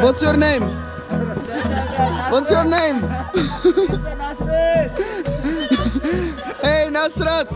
What's your name? What's your name? hey Nasrat!